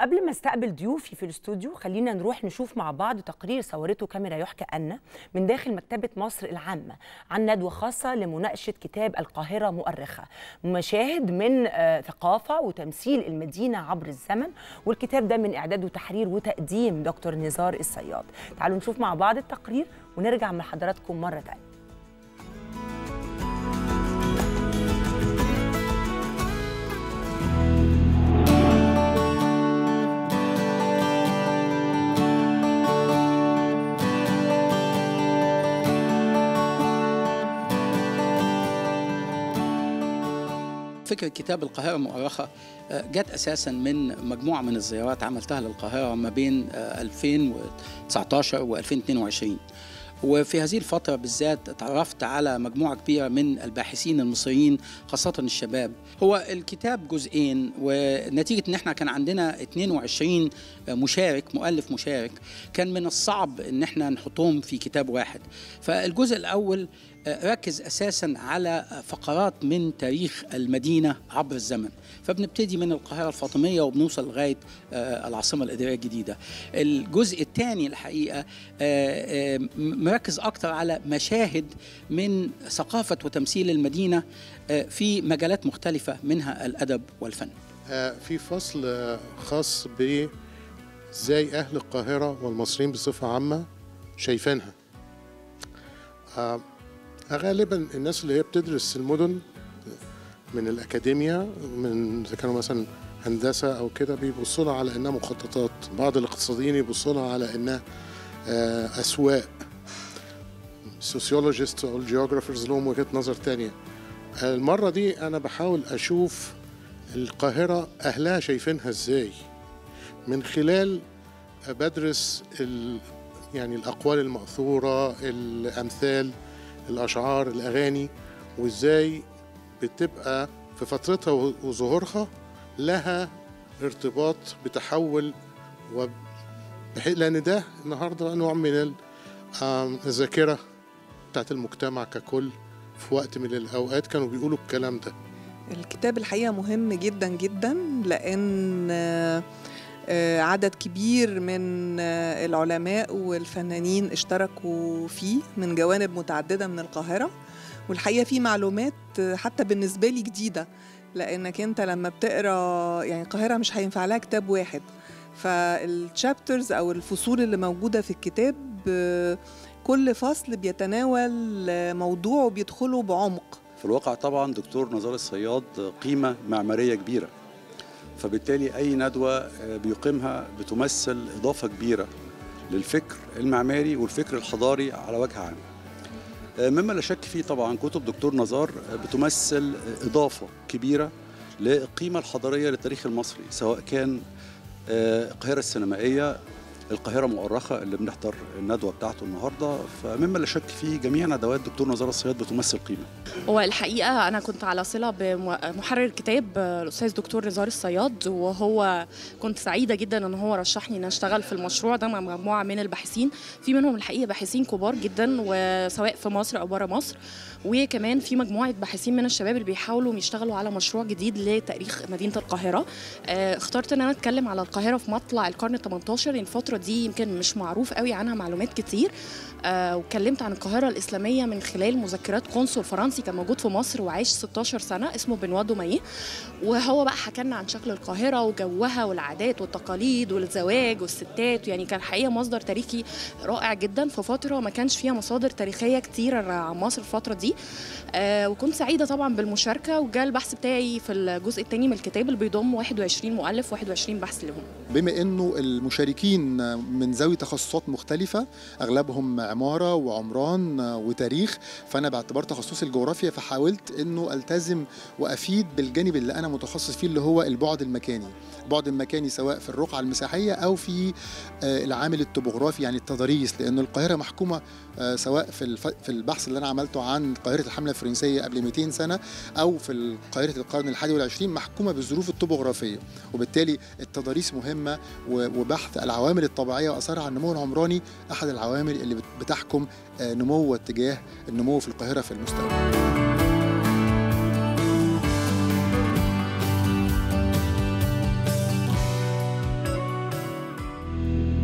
وقبل ما استقبل ضيوفي في الاستوديو خلينا نروح نشوف مع بعض تقرير صورته كاميرا يحكى أن من داخل مكتبة مصر العامة. عن ندوة خاصة لمناقشة كتاب القاهرة مؤرخة. مشاهد من آه، ثقافة وتمثيل المدينة عبر الزمن والكتاب ده من إعداد وتحرير وتقديم دكتور نزار الصياد. تعالوا نشوف مع بعض التقرير ونرجع مع حضراتكم مرة تانية. فكرة كتاب القاهرة مؤرخة آه، جت أساسا من مجموعة من الزيارات عملتها للقاهرة ما بين آه، 2019 و 2022 وفي هذه الفترة بالذات تعرفت على مجموعة كبيرة من الباحثين المصريين خاصة الشباب. هو الكتاب جزئين ونتيجة إن إحنا كان عندنا 22 مشارك مؤلف مشارك كان من الصعب إن إحنا نحطهم في كتاب واحد. فالجزء الأول ركز أساسا على فقرات من تاريخ المدينة عبر الزمن. فبنبتدي من القاهرة الفاطمية وبنوصل لغاية آه، العاصمة الإدارية الجديدة. الجزء الثاني الحقيقة آه، آه، مركز أكتر على مشاهد من ثقافة وتمثيل المدينة في مجالات مختلفة منها الأدب والفن. في فصل خاص ب إزاي أهل القاهرة والمصريين بصفة عامة شايفينها. غالبا الناس اللي هي بتدرس المدن من الاكاديميا من إذا كانوا مثلا هندسة أو كده بيبصوا لها على إنها مخططات. بعض الاقتصاديين يبصوا لها على إنها آه، أسواق. ال sociologist أو ال geographers لهم وجهة نظر تانية. المرة دي أنا بحاول أشوف القاهرة أهلها شايفينها إزاي. من خلال بدرس يعني الأقوال المأثورة الأمثال الأشعار الأغاني وإزاي بتبقى في فترتها وظهورها لها ارتباط بتحول. بحيث لأن ده النهاردة نوع من ال- آم، الذاكرة بتاعت المجتمع ككل في وقت من الأوقات كانوا بيقولوا الكلام ده الكتاب الحقيقة مهم جدا جدا آه، عدد كبير من آه، العلماء والفنانين اشتركوا فيه من جوانب متعددة من القاهرة. والحقيقة في معلومات آه، حتى بالنسبة لي جديدة. لأنك أنت لما بتقرأ يعني القاهرة مش هينفع لها كتاب واحد. فالشابترز أو الفصول اللي موجودة في الكتاب آه، كل فصل بيتناول آه، موضوع وبيدخله بعمق. في الواقع طبعا دكتور نزار الصياد قيمة معمارية كبيرة. فبالتالي أي ندوة آه، بيقيمها بتمثل إضافة كبيرة للفكر المعماري والفكر الحضاري على وجه عام. آه، مما لا شك فيه طبعا كتب دكتور نزار آه، بتمثل إضافة كبيرة للقيمة الحضارية للتاريخ المصري سواء كان القاهرة السينمائية القاهرة مؤرخة اللي بنحضر الندوة بتاعته النهاردة فمما لا شك فيه جميع ندوات دكتور نزار الصياد بتمثل قيمة. هو الحقيقة أنا كنت على صلة بمحرر الكتاب الأستاذ دكتور نزار الصياد وهو كنت سعيدة جدا إن هو رشحني إن أشتغل في المشروع ده مع مجموعة من الباحثين. في منهم الحقيقة باحثين كبار جدا وسواء في مصر أو بره مصر. وكمان في مجموعة باحثين من الشباب اللي بيحاولوا يشتغلوا على مشروع جديد لتاريخ مدينة القاهرة. آه، اخترت إن أنا أتكلم على القاهرة في مطلع القرن ال 18 لأن الفترة دي يمكن مش معروف قوي عنها معلومات كتير. آه، واتكلمت عن القاهرة الإسلامية من خلال مذكرات قنصل فرنسي كان موجود في مصر وعاش 16 سنة اسمه بنوا دومايه وهو بقى حكى لنا عن شكل القاهرة وجوها والعادات والتقاليد والزواج والستات. يعني كان حقيقة مصدر تاريخي رائع جدا في فترة ما كانش فيها مصادر تاريخية كتير عن مصر الفترة دي. آه، وكنت سعيدة طبعا بالمشاركة وجاء البحث بتاعي في الجزء الثاني من الكتاب اللي بيضم 21 مؤلف 21 بحث لهم. بما إنه المشاركين من ذوي تخصصات مختلفة أغلبهم عمارة وعمران وتاريخ فأنا باعتبار تخصصي الجغرافيا فحاولت إنه ألتزم وأفيد بالجانب اللي أنا متخصص فيه اللي هو البعد المكاني. البعد المكاني سواء في الرقعة المساحية أو في آه، العامل الطبوغرافي يعني التضاريس لأن القاهرة محكومة آه، سواء في في البحث اللي أنا عملته عن قاهرة الحملة الفرنسية قبل 200 سنة أو في قاهرة القرن الحادي والعشرين محكومة بالظروف الطبوغرافيه وبالتالي التضاريس مهمة و- وبحث العوامل الطبيعيه واثارها على النمو العمراني أحد العوامل اللي بت- بتحكم آه، نمو واتجاه النمو في القاهرة في المستقبل.